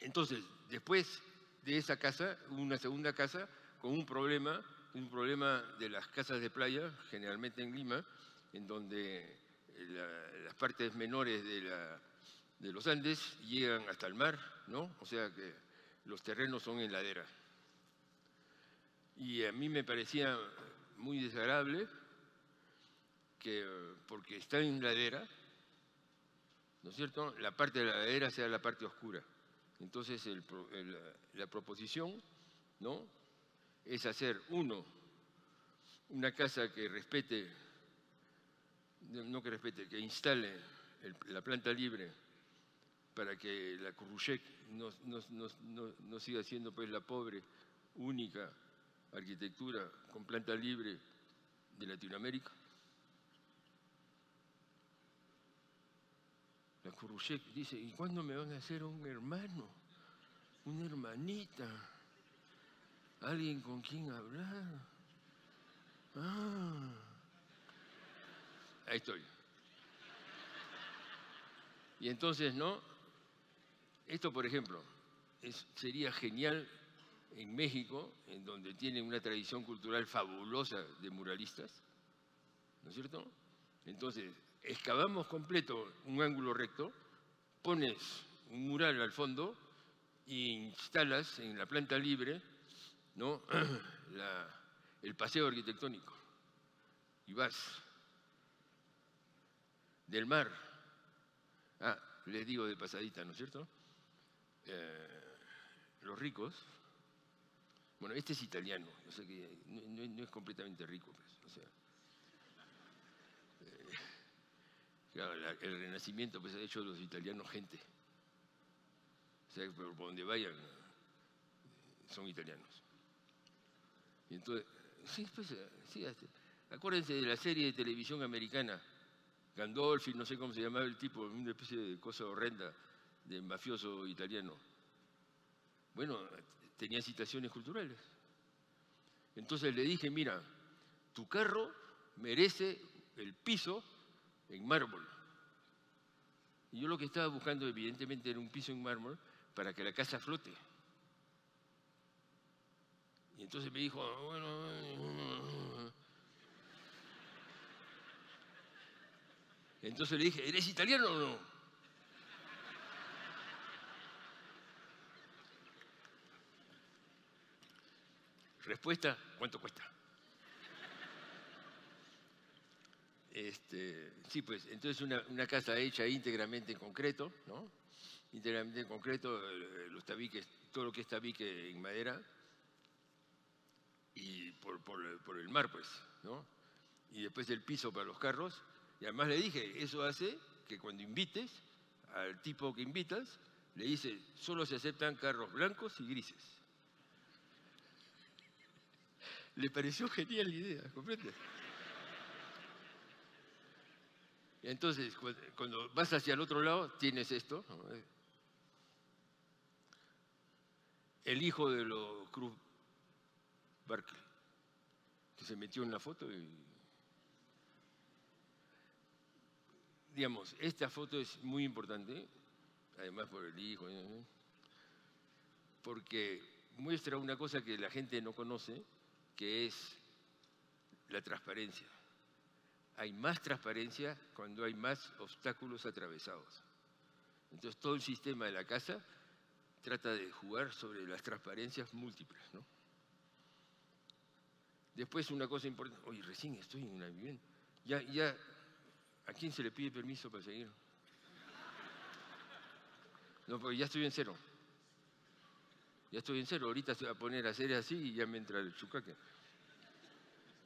Entonces, después de esa casa, una segunda casa con un problema, un problema de las casas de playa, generalmente en Lima, en donde las partes menores de, los Andes llegan hasta el mar, ¿no? O sea que los terrenos son en ladera. Y a mí me parecía muy desagradable que, porque está en ladera, ¿no es cierto?, la parte de la ladera sea la parte oscura. Entonces la proposición, ¿no?, es hacer, uno, una casa que respete, no que respete, que instale la planta libre para que la Courruchec no, no, siga siendo pues la pobre, única arquitectura con planta libre de Latinoamérica. La Courruchec dice, ¿y cuándo me van a hacer un hermano? Una hermanita. Alguien con quien hablar. Ah. Ahí estoy. Y entonces, ¿no? Esto, por ejemplo, sería genial en México, en donde tienen una tradición cultural fabulosa de muralistas, ¿no es cierto? Entonces, excavamos completo un ángulo recto, pones un mural al fondo e instalas en la planta libre ¿no? (clears throat) el paseo arquitectónico y vas del mar. Ah, les digo de pasadita, ¿no es cierto? Eh, los ricos, bueno, este es italiano, o sea que no, es completamente rico, pues, o sea, eh, el renacimiento pues ha hecho los italianos gente, o sea, por donde vayan son italianos. Y entonces, sí, pues, sí, acuérdense de la serie de televisión americana, Gandolfi, no sé cómo se llamaba el tipo, una especie de cosa horrenda de mafioso italiano. Bueno, tenía citaciones culturales. Entonces le dije, mira, tu carro merece el piso en mármol. Y yo lo que estaba buscando, evidentemente, era un piso en mármol para que la casa flote. Y entonces me dijo, bueno... Entonces le dije, ¿eres italiano o no? Respuesta, ¿cuánto cuesta? Este, sí, pues, entonces una, casa hecha íntegramente en concreto, ¿no? Íntegramente en concreto, eh, los tabiques, todo lo que es tabique en madera, y por, por, el mar, pues, ¿no? Y después el piso para los carros. Y además le dije, eso hace que cuando invites al tipo que invitas, le dice, solo se aceptan carros blancos y grises. Le pareció genial la idea, ¿comprende? Entonces, cuando vas hacia el otro lado, tienes esto. El hijo de los Cruz Barclay, que se metió en la foto y... Digamos, esta foto es muy importante, además por el hijo, porque muestra una cosa que la gente no conoce, que es la transparencia. Hay más transparencia cuando hay más obstáculos atravesados. Entonces todo el sistema de la casa trata de jugar sobre las transparencias múltiples. Después una cosa importante, oye, recién estoy en una vivienda. Ya, ya, ¿a quién se le pide permiso para seguir? No, porque ya estoy en cero. Ya estoy en cero, ahorita va a poner a hacer así y ya me entra el chucaque.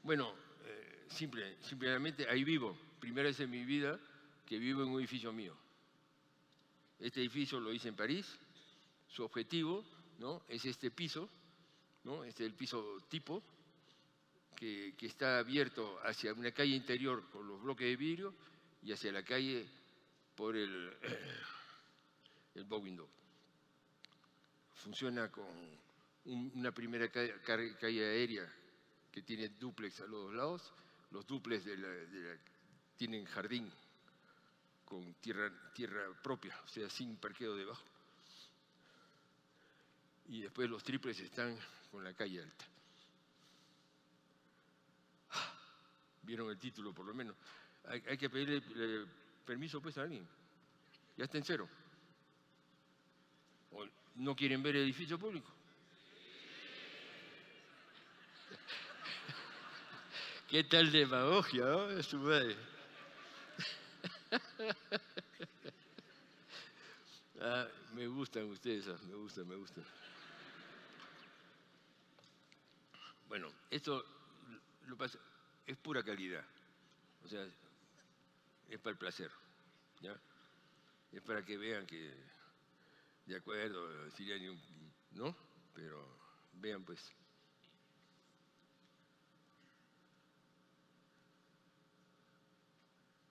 Bueno, eh, simple, simplemente ahí vivo. Primera vez en mi vida que vivo en un edificio mío. Este edificio lo hice en París. Su objetivo ¿no? es este piso, ¿no? este es el piso tipo, que, está abierto hacia una calle interior con los bloques de vidrio y hacia la calle por el, (clears throat) el bow window funciona con una primera calle, aérea que tiene duplex a los dos lados. Los duplex tienen jardín con tierra, tierra propia, o sea, sin parqueo debajo. Y después los triples están con la calle alta. Vieron el título, por lo menos. Hay, que pedirle eh, permiso pues a alguien. Ya está en cero no quieren ver edificio público. (laughs) ¿Qué tal demagogia, no? Es su madre. (laughs) Ah, me gustan ustedes, ah, me gustan, me gustan. Bueno, esto lo pasa, es pura calidad. O sea, es para el placer. ¿ya? Es para que vean que, de acuerdo, ni un, ¿no? Pero vean pues.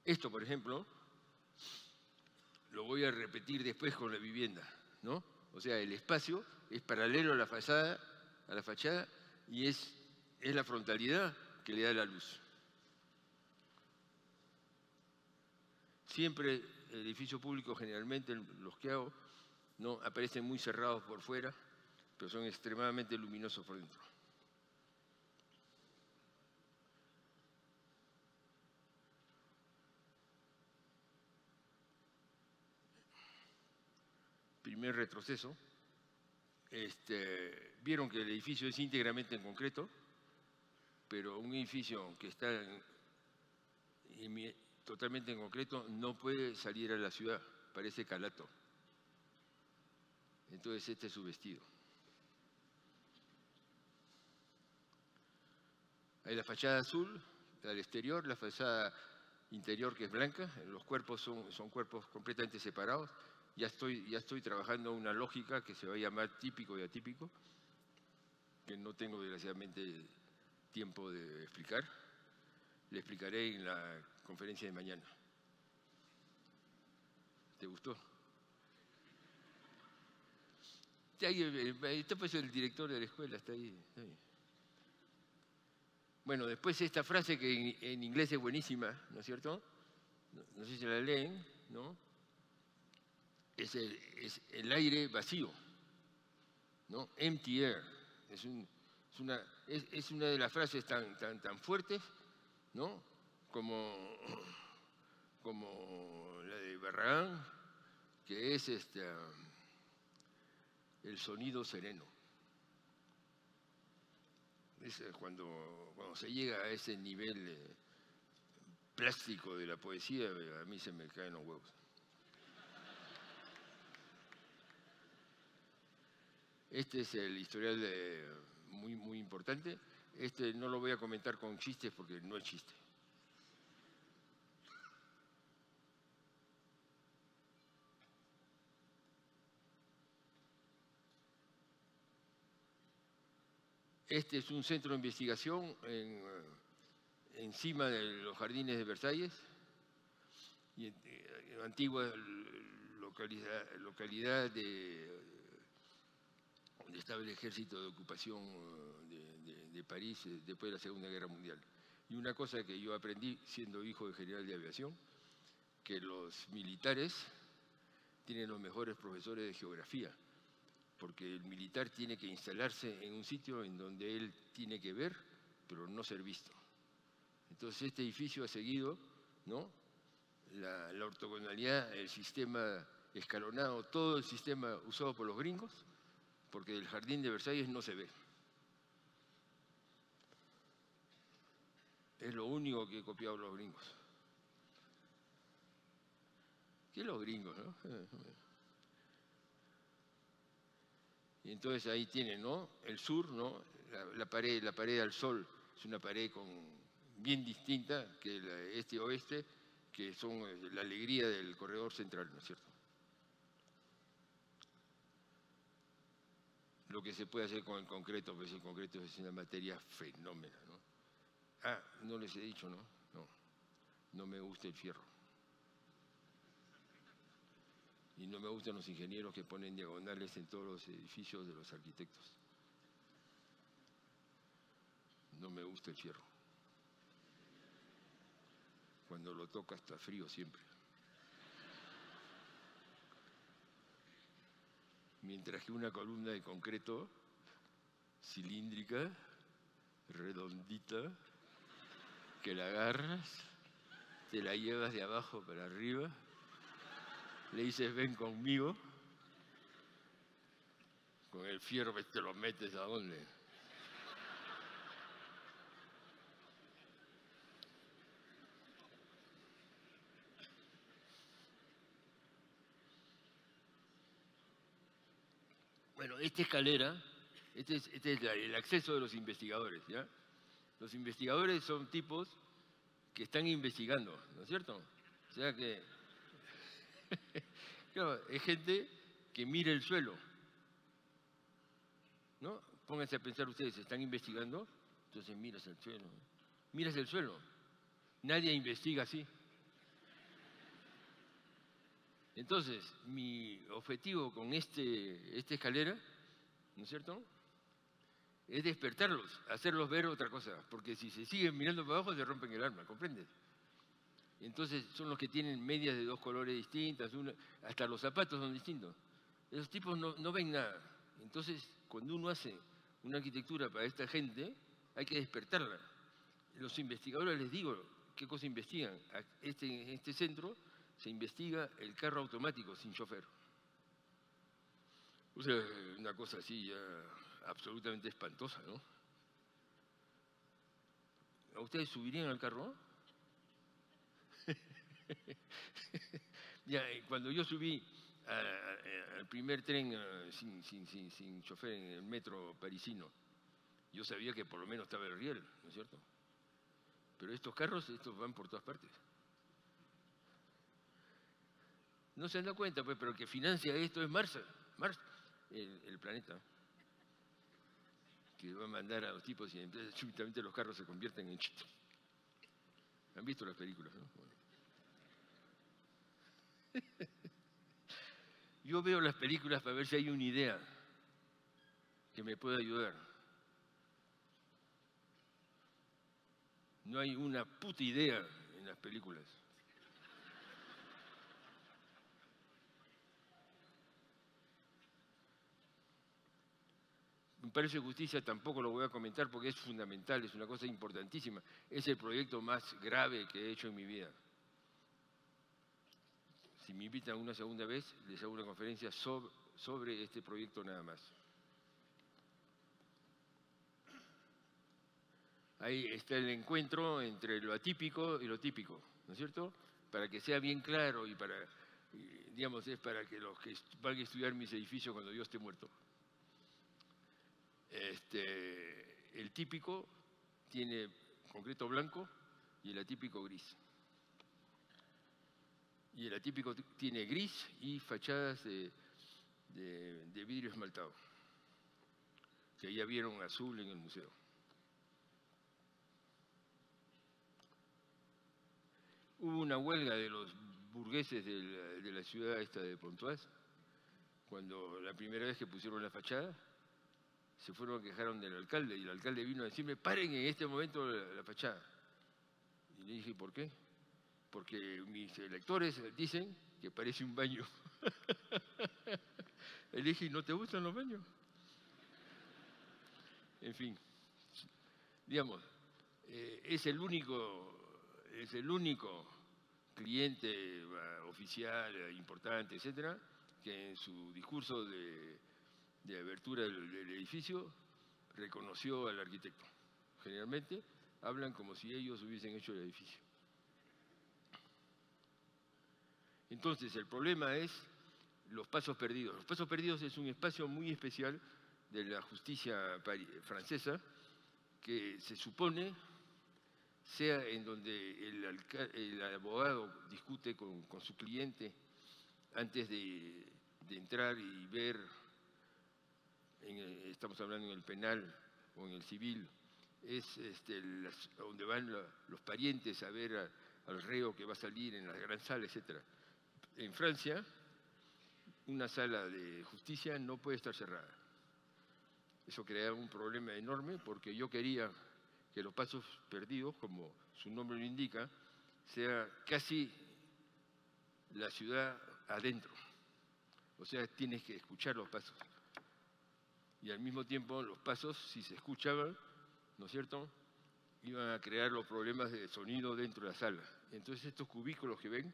Esto, por ejemplo, lo voy a repetir después con la vivienda, ¿no? O sea, el espacio es paralelo a la fachada, a la fachada y es, es la frontalidad que le da la luz. Siempre el edificio público, generalmente los que hago, no aparecen muy cerrados por fuera, pero son extremadamente luminosos por dentro. primer retroceso, este, vieron que el edificio es íntegramente en concreto, pero un edificio que está totalmente en concreto no puede salir a la ciudad, parece calato. Entonces este es su vestido. Hay la fachada azul, la del exterior, la fachada interior que es blanca, los cuerpos son, cuerpos completamente separados, ya estoy, ya estoy trabajando una lógica que se va a llamar típico y atípico, que no tengo desgraciadamente tiempo de explicar. Le explicaré en la conferencia de mañana. ¿Te gustó? Está pues el director de la escuela, está ahí. Bueno, después esta frase que en, inglés es buenísima, ¿no es cierto? No, no sé si la leen, ¿no? es el, aire vacío, ¿no? Empty air. Es, una, es, una, de las frases tan, tan, tan fuertes, ¿no? Como, como la de Barragán, que es este, el sonido sereno. Es cuando, cuando se llega a ese nivel plástico de la poesía, a mí se me caen los huevos. Este es el historial muy, muy importante. Este no lo voy a comentar con chistes porque no es chiste. Este es un centro de investigación en, encima de los jardines de Versalles, y, eh, antigua localidad, de donde estaba el ejército de ocupación eh, de, París eh, después de la Segunda Guerra Mundial. Y una cosa que yo aprendí siendo hijo de general de aviación, que los militares tienen los mejores profesores de geografía, porque el militar tiene que instalarse en un sitio en donde él tiene que ver, pero no ser visto. Entonces este edificio ha seguido ¿no? la, ortogonalidad, el sistema escalonado, todo el sistema usado por los gringos, porque el jardín de Versalles no se ve. Es lo único que he copiado los gringos. ¿Qué los gringos, no? (laughs) Y entonces ahí tienen, ¿no? El sur, ¿no? La, pared, la pared al sol es una pared con, bien distinta que el este-oeste, que son eh, la alegría del corredor central, ¿no es cierto? lo que se puede hacer con el concreto, pues el concreto es una materia fenómena. ¿no? Ah, no les he dicho, ¿no? No, no me gusta el fierro. Y no me gustan los ingenieros que ponen diagonales en todos los edificios de los arquitectos. No me gusta el fierro. Cuando lo toca está frío siempre. mientras que una columna de concreto cilíndrica, redondita, que la agarras, te la llevas de abajo para arriba, le dices, ven conmigo, con el fierro te lo metes a dónde. Bueno, esta escalera, este es, este el acceso de los investigadores. Los investigadores son tipos que están investigando, ¿no es cierto? O sea que (laughs) claro, es gente que mira el suelo, ¿no? Pónganse a pensar ustedes, ¿están investigando? Entonces miras el suelo, miras el suelo. Nadie investiga así. Entonces, mi objetivo con este, esta escalera, ¿no es cierto? Es despertarlos, hacerlos ver otra cosa, porque si se siguen mirando para abajo se rompen el alma, ¿comprendes? Entonces son los que tienen medias de dos colores distintas, hasta los zapatos son distintos. Esos tipos no, no ven nada. Entonces, cuando uno hace una arquitectura para esta gente, hay que despertarla. Los investigadores les digo qué cosa investigan. Este, en este centro se investiga el carro automático sin chofer. O sea, una cosa así ya absolutamente espantosa, ¿no? ¿A ustedes subirían al carro? (laughs) ya, cuando yo subí al primer tren sin, sin, sin, sin chofer en el metro parisino, yo sabía que por lo menos estaba el riel, ¿no es cierto? Pero estos carros, estos van por todas partes. No se han dado cuenta, pues, pero que financia esto es Mars, Mars el, planeta. Que va a mandar a los tipos y entonces (laughs) súbitamente los carros se convierten en chitos. ¿Han visto las películas? Yo veo las películas para ver si hay una idea que me pueda ayudar. No hay una puta idea en las películas. Palacio de Justicia tampoco lo voy a comentar porque es fundamental, es una cosa importantísima. Es el proyecto más grave que he hecho en mi vida. Si me invitan una segunda vez, les hago una conferencia sobre, este proyecto nada más. Ahí está el encuentro entre lo atípico y lo típico, ¿no es cierto? Para que sea bien claro y para, digamos, es para que los que van a estudiar mis edificios cuando yo esté muerto. Este, el típico tiene concreto blanco y el atípico gris. Y el atípico tiene gris y fachadas de, de vidrio esmaltado, que ya vieron azul en el museo. Hubo una huelga de los burgueses de la, ciudad esta de Pontoise, cuando la primera vez que pusieron la fachada, se fueron a quejaron del alcalde y el alcalde vino a decirme, paren en este momento la, fachada. Y le dije, ¿por qué? Porque mis electores dicen que parece un baño. (laughs) le dije, ¿no te gustan los baños? En fin, digamos, eh, es el único es el único cliente oficial, importante, etcétera, que en su discurso de, abertura del, edificio reconoció al arquitecto. Generalmente hablan como si ellos hubiesen hecho el edificio. Entonces, el problema es los pasos perdidos. Los pasos perdidos es un espacio muy especial de la justicia francesa que se supone sea en donde el, abogado discute con, su cliente antes de, entrar y ver, estamos hablando en el penal o en el civil, es este, donde van los parientes a ver al reo que va a salir en la gran sala, etc. En Francia, una sala de justicia no puede estar cerrada. Eso crea un problema enorme porque yo quería que los pasos perdidos, como su nombre lo indica, sea casi la ciudad adentro. O sea, tienes que escuchar los pasos. Y al mismo tiempo los pasos, si se escuchaban, ¿no es cierto?, iban a crear los problemas de sonido dentro de la sala. Entonces estos cubículos que ven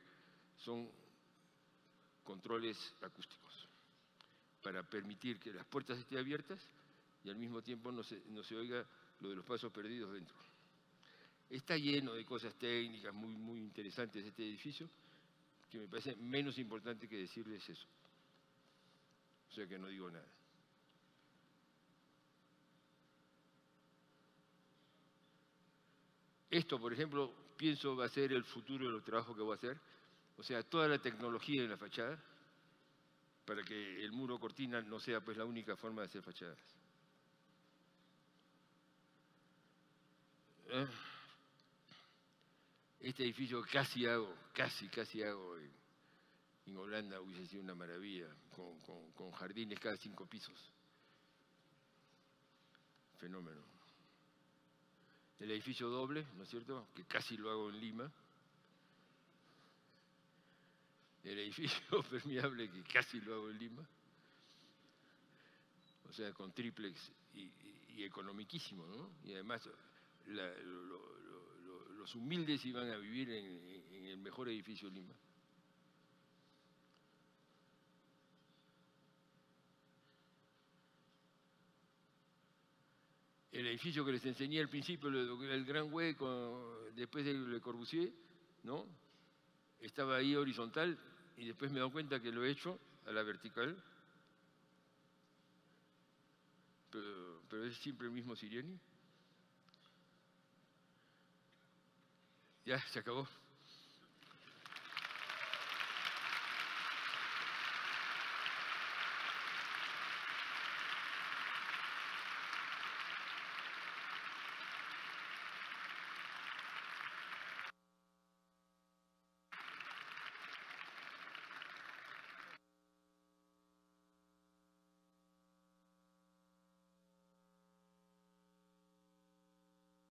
son controles acústicos para permitir que las puertas estén abiertas y al mismo tiempo no se, no se oiga lo de los pasos perdidos dentro. Está lleno de cosas técnicas muy, muy interesantes este edificio, que me parece menos importante que decirles eso. O sea que no digo nada. Esto, por ejemplo, pienso va a ser el futuro de los trabajos que voy a hacer o sea, toda la tecnología en la fachada para que el muro cortina no sea pues la única forma de hacer fachadas. Ah. Este edificio casi hago, casi, casi hago en, Holanda, hubiese sido una maravilla, con jardines cada cinco pisos. Fenómeno. El edificio doble, ¿no es cierto?, que casi lo hago en Lima el edificio (laughs) permeable que casi lo hago en Lima, o sea, con triplex y, economiquísimo, ¿no? Y además los humildes iban a vivir en, el mejor edificio de Lima. El edificio que les enseñé al principio, el Gran Hueco, después de Le Corbusier, ¿no? Estaba ahí horizontal, y después me he dado cuenta que lo he hecho a la vertical, pero, es siempre el mismo Siriani. Ya, se acabó.